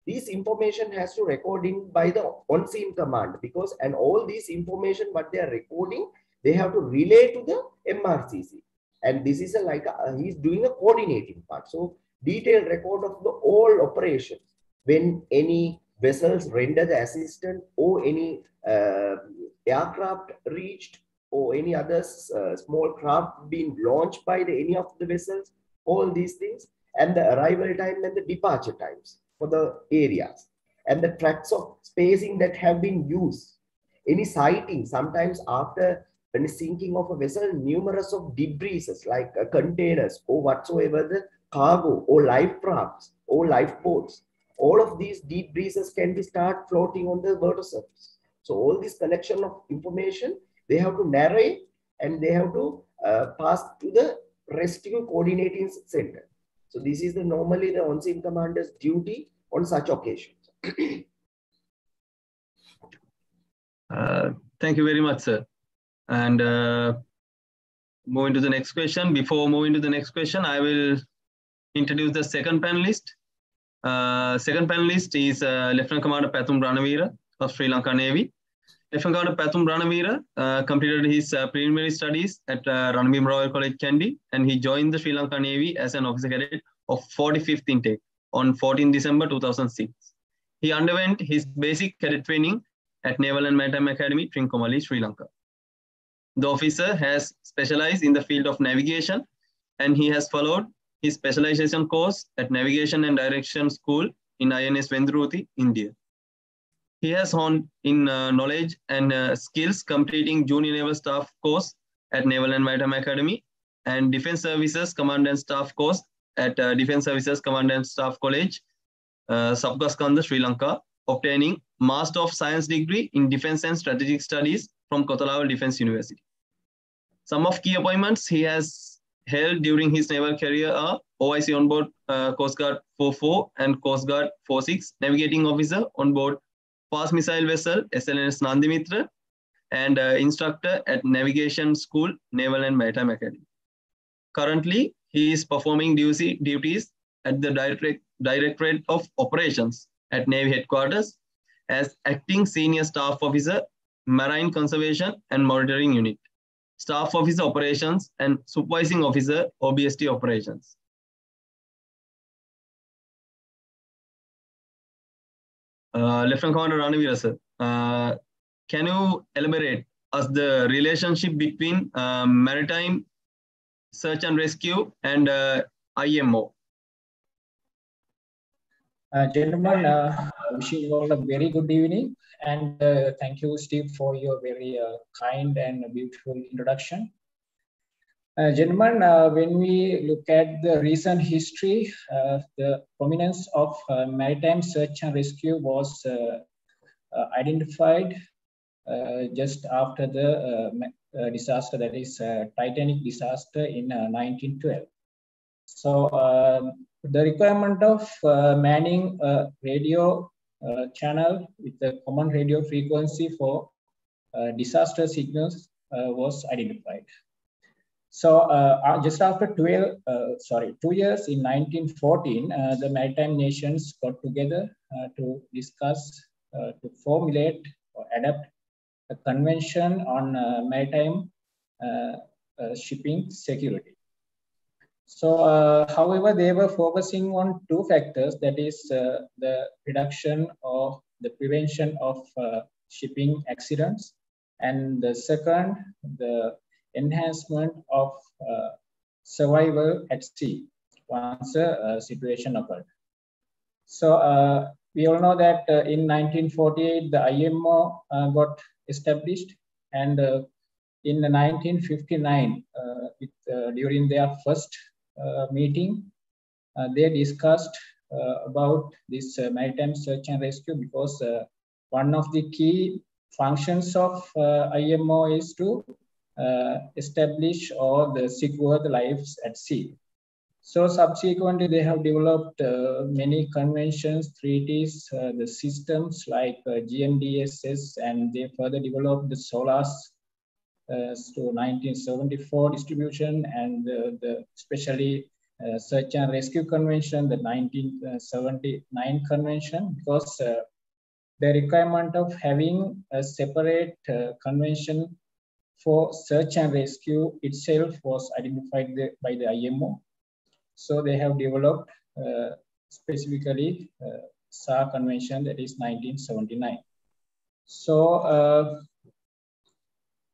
this information has to recording by the on-scene command because and all this information what they are recording they have to relay to the MRCC and this is a, like a, he's doing a coordinating part. So detailed record of the all operations. When any vessels render the assistance or any uh, aircraft reached or any other uh, small craft being launched by the, any of the vessels all these things and the arrival time and the departure times for the areas and the tracks of spacing that have been used. Any sighting, sometimes after when sinking of a vessel, numerous of debris like uh, containers or whatsoever the cargo or life rafts or lifeboats, all of these debris can be start floating on the water surface. So all this collection of information, they have to narrate and they have to uh, pass to the rescue coordinating center. So this is the normally the on-scene commander's duty on such occasions. uh, thank you very much, sir. And uh, moving to the next question. Before moving to the next question, I will introduce the second panelist. Uh, second panelist is uh, Lieutenant Commander Pathum Ranaweera of Sri Lanka Navy. Commander Pathum Ranaweera uh, completed his uh, preliminary studies at uh, Royal College, Kandy, and he joined the Sri Lanka Navy as an officer cadet of 45th intake on 14 December 2006. He underwent his basic cadet training at Naval and Maritime Academy, Trincomalee, Sri Lanka. The officer has specialized in the field of navigation and he has followed his specialization course at Navigation and Direction School in INS Venduruthi, India. He has honed in uh, knowledge and uh, skills completing Junior Naval Staff course at Naval and Maritime Academy and Defense Services Command and Staff course at uh, Defense Services Command and Staff College, uh, Sapugaskanda, Sri Lanka, obtaining Master of Science degree in Defense and Strategic Studies from Kotelawala Defense University. Some of key appointments he has held during his naval career are OIC on board uh, Coast Guard 44 and Coast Guard 46, navigating officer on board fast missile vessel SLNS Nandimitra, and uh, instructor at Navigation School, Naval and Maritime Academy. Currently, he is performing duty, duties at the Direct, Directorate of Operations at Navy Headquarters as Acting Senior Staff Officer, Marine Conservation and Monitoring Unit, Staff Officer Operations and Supervising Officer, OBST Operations. Uh, Lieutenant Commander Ranaweera, sir, uh, can you elaborate as the relationship between uh, maritime search and rescue and uh, IMO. Uh, gentlemen, uh, wish you all a very good evening and thank you, Steve, for your very kind and beautiful introduction. Uh, gentlemen, uh, when we look at the recent history, uh, the prominence of maritime search and rescue was identified just after the uh, disaster that is uh, Titanic disaster in 1912. Uh, so um, the requirement of manning a radio channel with a common radio frequency for disaster signals was identified. So uh, just after 12, uh, sorry, two years in 1914, uh, the maritime nations got together to discuss, to formulate or adapt a convention on uh, maritime uh, uh, shipping security. So, however, they were focusing on two factors, that is the reduction of the prevention of shipping accidents, and the second, the enhancement of uh, survival at sea once a uh, situation occurred. So uh, we all know that in 1948, the IMO got established and uh, in 1959 uh, with, uh, during their first meeting they discussed about this maritime search and rescue because one of the key functions of IMO is to establish or the secure the lives at sea. So subsequently, they have developed uh, many conventions, treaties, uh, the systems like uh, GMDSS, and they further developed the SOLAS uh, to 1974 distribution, and the especially uh, Search and Rescue Convention, the 1979 convention, because uh, the requirement of having a separate uh, convention for search and rescue itself was identified the, by the IMO. So they have developed uh, specifically uh, SAR convention that is 1979. So uh,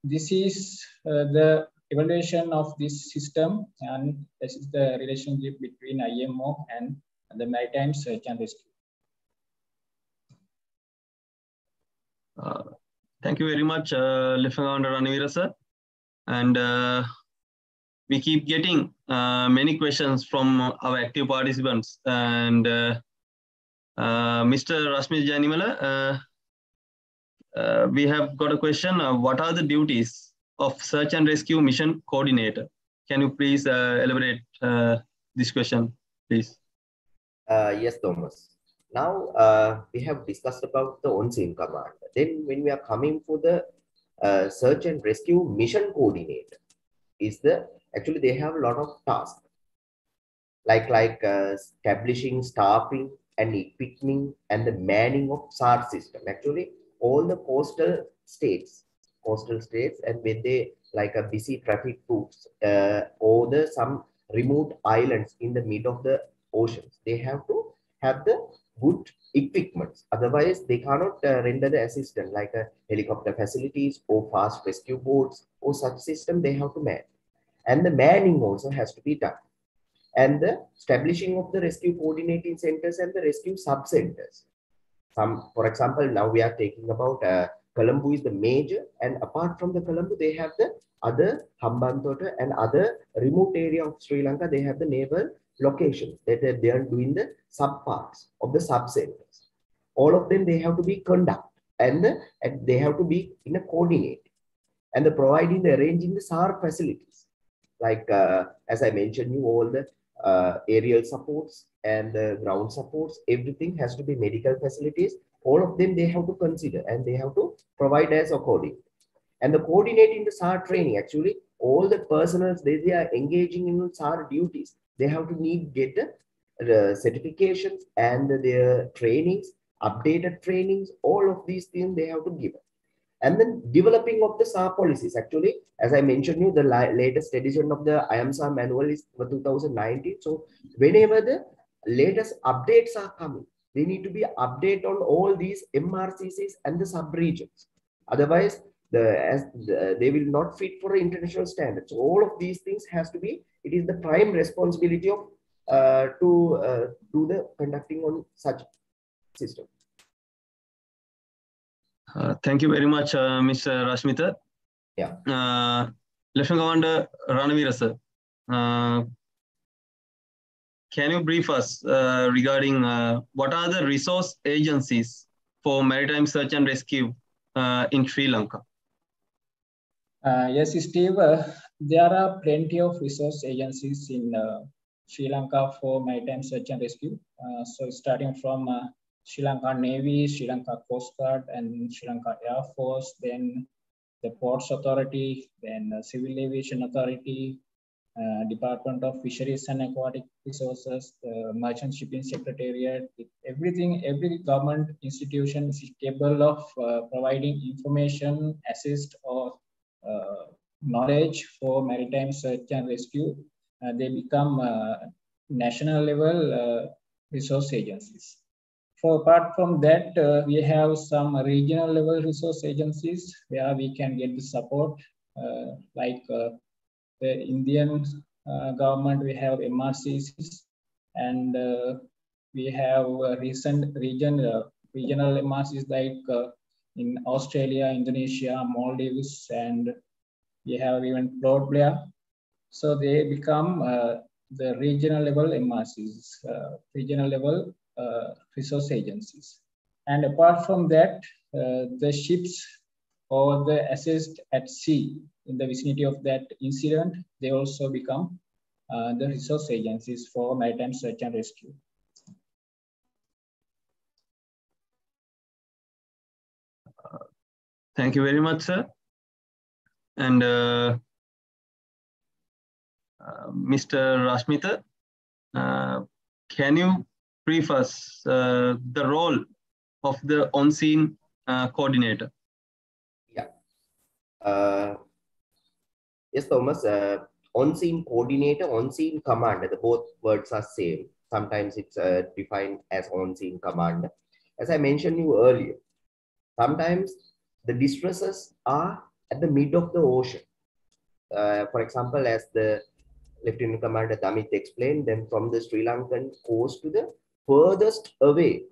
this is uh, the evaluation of this system and this is the relationship between IMO and the maritime search and rescue. Uh, thank you very much, uh, Lieutenant sir. And uh, we keep getting uh, many questions from our active participants. And uh, uh, Mr. Rashmi Jayanimala, uh, we have got a question. what are the duties of search and rescue mission coordinator? Can you please elaborate this question, please? yes, Thomas. Now uh, we have discussed about the on-scene command. Then when we are coming for the uh, search and rescue mission coordinator, is the actually they have a lot of tasks like like uh, establishing staffing and equipment and the manning of SAR system. Actually, all the coastal states, coastal states, and when they like a busy traffic routes uh, or the some remote islands in the mid of the oceans, they have to have the good equipment. Otherwise, they cannot uh, render the assistance like a helicopter facilities or fast rescue boats or such system they have to man. And the manning also has to be done. And the establishing of the rescue coordinating centers and the rescue sub-centers. Some, for example, now we are taking about uh, Colombo is the major and apart from the Colombo, they have the other Hambantota and other remote area of Sri Lanka, they have the naval locations that they are doing the subparts of the sub-centers. All of them, they have to be conduct and, and they have to be in a coordinate and the providing the arranging the SAR facilities. Like, uh, as I mentioned you, all the uh, aerial supports and the ground supports, everything has to be medical facilities. All of them they have to consider and they have to provide as according. And the coordinating the SAR training, actually, all the personals, they, they are engaging in SAR duties. They have to need get the certifications and their trainings, updated trainings, all of these things they have to give. And then developing of the SAR policies. Actually, as I mentioned you, the latest edition of the IAMSAR manual is for 2019. So whenever the latest updates are coming, they need to be update on all these MRCCs and the sub-regions. Otherwise, the, as the, they will not fit for international standards. So all of these things has to be, it is the prime responsibility of uh, to uh, do the conducting on such system. Uh, thank you very much, uh, Mr. Rashmita. Yeah. Uh, Lieutenant Commander Ranaweera, sir. Uh, can you brief us uh, regarding uh, what are the resource agencies for maritime search and rescue in Sri Lanka? yes, Steve, there are plenty of resource agencies in Sri Lanka for maritime search and rescue. so starting from Sri Lanka Navy, Sri Lanka Coast Guard, and Sri Lanka Air Force, then the Ports Authority, then the Civil Aviation Authority, uh, Department of Fisheries and Aquatic Resources, the Merchant Shipping Secretariat, everything, every government institution is capable of uh, providing information, assist, or uh, knowledge for maritime search and rescue. Uh, they become uh, national level uh, resource agencies. So apart from that, uh, we have some regional level resource agencies where we can get the support, uh, like uh, the Indian government, we have MRCCs, and we have recent region, regional MRCs like in Australia, Indonesia, Maldives, and we have even Port Blair. So they become the regional level MRCs, regional level uh, resource agencies. And apart from that, uh, the ships or the assist at sea in the vicinity of that incident, they also become uh, the resource agencies for maritime search and rescue. Thank you very much, sir. And uh, uh, Mr. Rashmita, Uh, can you brief us the role of the on-scene coordinator? Yeah. Yes, Thomas. On-scene coordinator, on-scene commander. The both words are same. Sometimes it's uh, defined as on-scene commander. As I mentioned you earlier, sometimes the distresses are at the mid of the ocean. Uh, for example, as the Lieutenant Commander Damith explained, then from the Sri Lankan coast to the furthest away,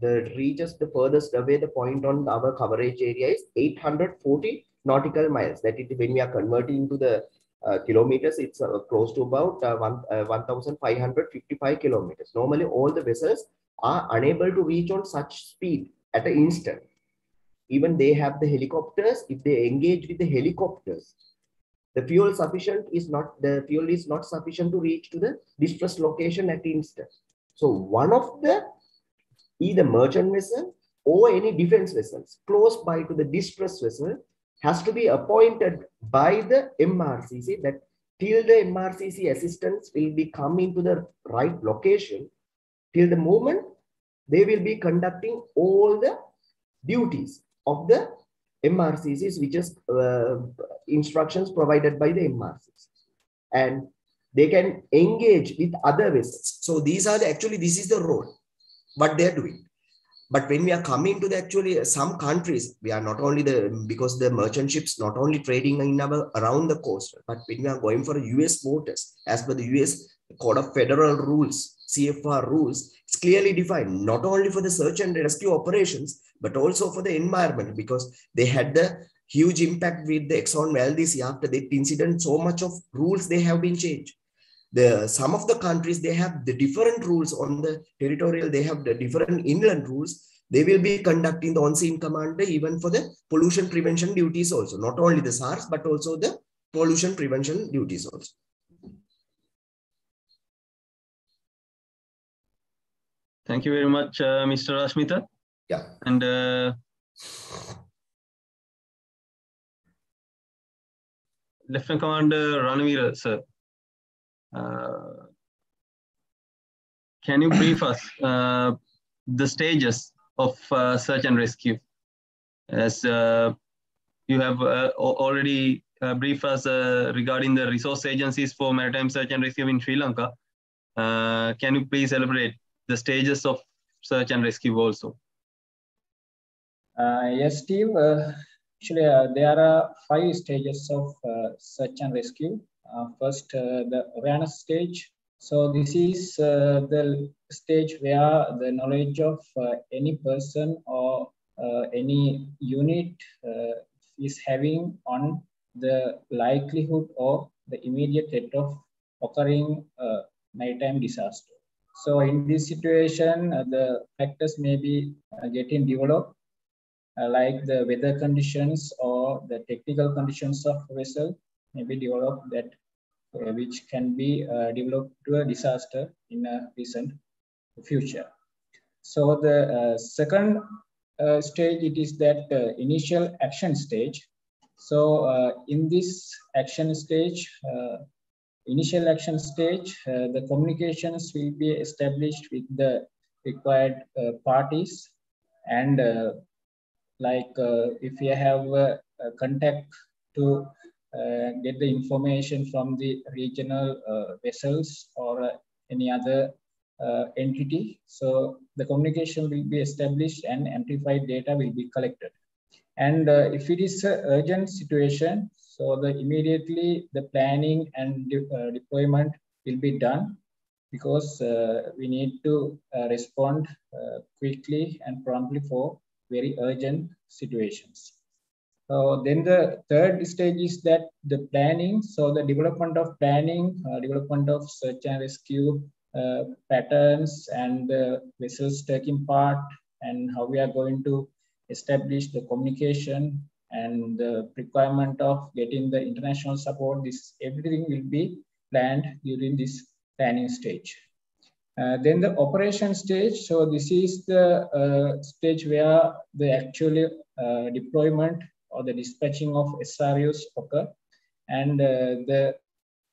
the reaches the furthest away, the point on our coverage area is 840 nautical miles. That is when we are converting to the uh, kilometers, it's uh, close to about uh, one, uh, 1,555 kilometers. Normally, all the vessels are unable to reach on such speed at an instant. Even they have the helicopters. If they engage with the helicopters, the fuel sufficient is not the fuel is not sufficient to reach to the distress location at instant. So one of the either merchant vessel or any defense vessels close by to the distress vessel has to be appointed by the MRCC that till the MRCC assistance will be coming to the right location, till the moment they will be conducting all the duties of the MRCCs, which is uh, instructions provided by the MRCCs. And they can engage with other vessels. So these are the, actually, this is the role, what they're doing. But when we are coming to the actually some countries, we are not only the because the merchant ships not only trading in our around the coast, but when we are going for US waters, as per the US Code of Federal Rules, CFR rules, it's clearly defined not only for the search and rescue operations, but also for the environment because they had the huge impact with the Exxon Valdez after that incident. So much of rules they have been changed. The some of the countries they have the different rules on the territorial. They have the different inland rules. They will be conducting the on-scene commander even for the pollution prevention duties also. Not only the SARS but also the pollution prevention duties also. Thank you very much, uh, Mr. Rashmita. Yeah. And uh, Lieutenant Commander Ranaweera, sir, uh, can you brief us uh, the stages of uh, search and rescue? As uh, you have uh, already uh, briefed us regarding the resource agencies for maritime search and rescue in Sri Lanka, can you please elaborate the stages of search and rescue also? Uh, yes, Steve. Uh, actually, uh, there are five stages of search and rescue. first, the awareness stage. So this is the stage where the knowledge of any person or any unit is having on the likelihood or the immediate threat of occurring uh, maritime disaster. So in this situation, uh, the factors may be uh, getting developed uh, like the weather conditions or the technical conditions of vessel may be developed that uh, which can be uh, developed to a disaster in a recent future. So the uh, second uh, stage, it is that uh, initial action stage. So in this action stage, initial action stage, uh, the communications will be established with the required uh, parties and uh, like uh, if you have a, a contact to uh, get the information from the regional uh, vessels or any other entity. So the communication will be established and amplified data will be collected. And if it is an urgent situation, so the immediately the planning and de uh, deployment will be done because uh, we need to uh, respond quickly and promptly for very urgent situations. So then the third stage is that the planning. So the development of planning, uh, development of search and rescue uh, patterns and the vessels taking part and how we are going to establish the communication and the requirement of getting the international support. This everything will be planned during this planning stage. Uh, then the operation stage. So this is the uh, stage where the actual uh, deployment or the dispatching of SRUs occur. And uh, the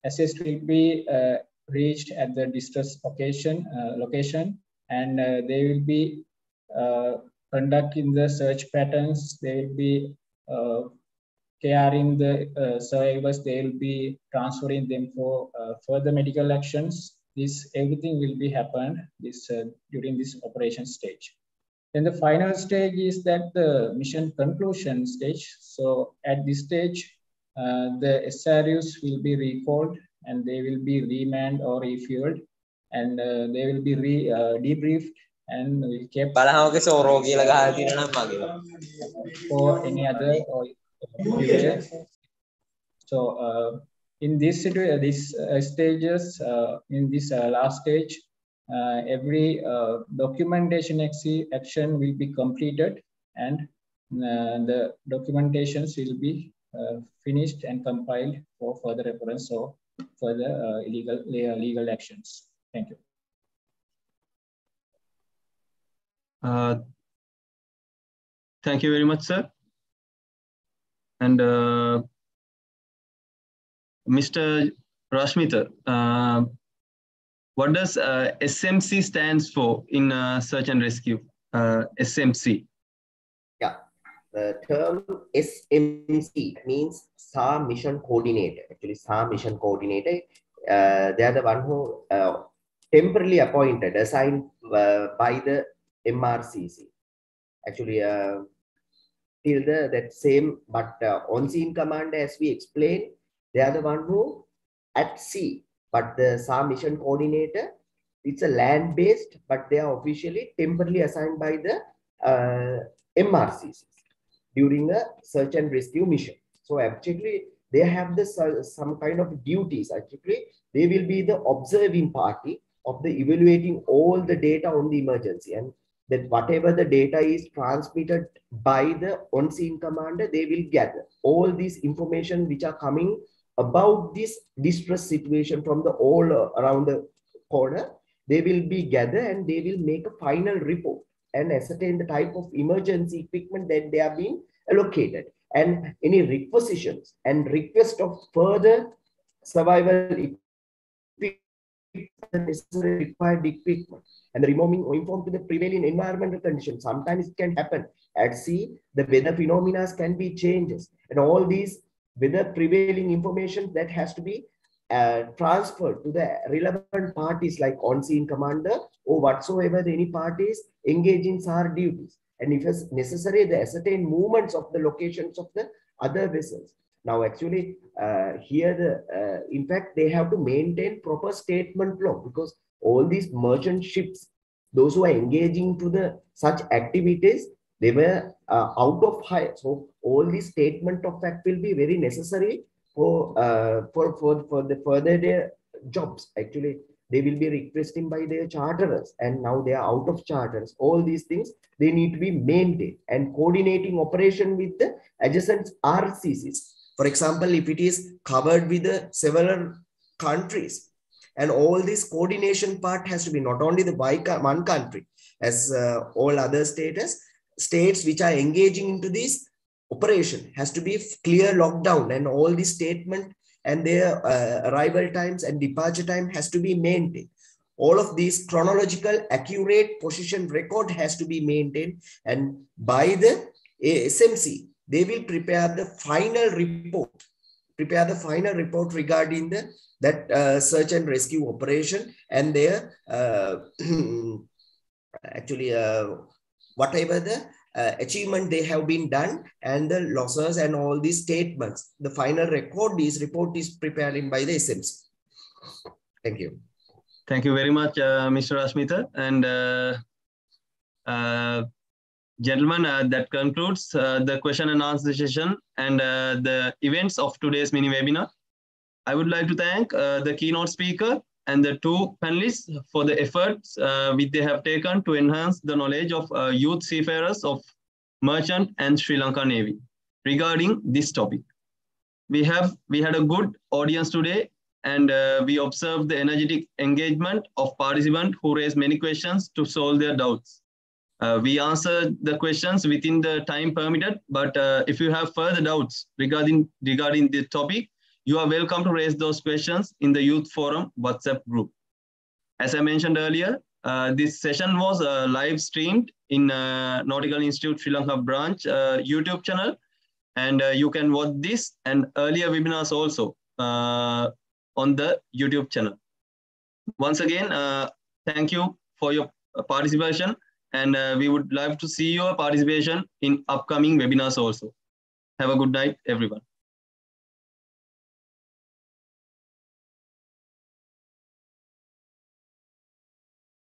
assist will be uh, reached at the distress location, uh, location and uh, they will be uh, conducting the search patterns. They will be caring the survivors. They will be transferring them for further medical actions. This everything will be happened this during this operation stage. Then the final stage is that the mission conclusion stage. So at this stage, uh, the SRUs will be recalled and they will be remanned or refueled and uh, they will be re, uh, debriefed and we kept for any other? Or so uh, in this situation these uh, stages uh, in this uh, last stage uh, every uh, documentation action will be completed and the documentations will be finished and compiled for further reference or further illegal legal actions. Thank you uh, thank you very much, sir. And uh, Mr. Rashmita, uh, what does uh, SMC stands for in uh, search and rescue? SMC. Yeah, the term SMC means SAR Mission Coordinator. Actually, SAR Mission Coordinator. they are the one who temporarily appointed, assigned by the MRCC. Actually, uh, till the that same, but uh, on scene command, as we explained, they are the one who at sea, but the SAR mission coordinator, it's a land based, but they are officially temporarily assigned by the uh, MRCC during a search and rescue mission. So actually, they have this uh, some kind of duties. Actually, they will be the observing party of the evaluating all the data on the emergency and that whatever the data is transmitted by the on-scene commander, they will gather all these information which are coming about this distress situation from the all uh, around the corner. They will be gathered and they will make a final report and ascertain the type of emergency equipment that they are being allocated and any requisitions and request of further survival necessary required equipment and the removing or inform to the prevailing environmental conditions. Sometimes it can happen at sea, the weather phenomena can be changes and all these weather prevailing information that has to be uh, transferred to the relevant parties like on-scene commander or whatsoever any parties engage in SAR duties. And if it's necessary, the ascertain movements of the locations of the other vessels. Now, actually, uh, here, the, uh, in fact, they have to maintain proper statement log because all these merchant ships, those who are engaging to the such activities, they were uh, out of hire. So all these statement of fact will be very necessary for uh, for for for the further their jobs. Actually, they will be requesting by their charterers, and now they are out of charters. All these things they need to be maintained and coordinating operation with the adjacent RCCs for example, if it is covered with uh, several countries, and all this coordination part has to be not only the one country, as uh, all other states, states which are engaging into this operation has to be clear lockdown and all the statement and their uh, arrival times and departure time has to be maintained. All of these chronological accurate position record has to be maintained and by the SMC, they will prepare the final report, prepare the final report regarding the that uh, search and rescue operation and their uh, actually uh, whatever the uh, achievement they have been done and the losses and all these statements. The final record is report is prepared by the SMC. Thank you. Thank you very much, uh, Mr. Rashmita. And uh, Gentlemen, uh, that concludes uh, the question and answer session and uh, the events of today's mini webinar. I would like to thank uh, the keynote speaker and the two panelists for the efforts uh, which they have taken to enhance the knowledge of uh, youth seafarers of Merchant and Sri Lanka Navy regarding this topic. We have we had a good audience today and we observed the energetic engagement of participants who raised many questions to solve their doubts. Uh, we answered the questions within the time permitted, but uh, if you have further doubts regarding, regarding the topic, you are welcome to raise those questions in the Youth Forum WhatsApp group. As I mentioned earlier, uh, this session was uh, live streamed in uh, Nautical Institute Sri Lanka branch uh, YouTube channel. And you can watch this and earlier webinars also on the YouTube channel. Once again, thank you for your participation. And uh, we would love to see your participation in upcoming webinars also. Have a good night, everyone.